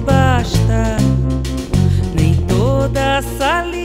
basta, nem toda saliva.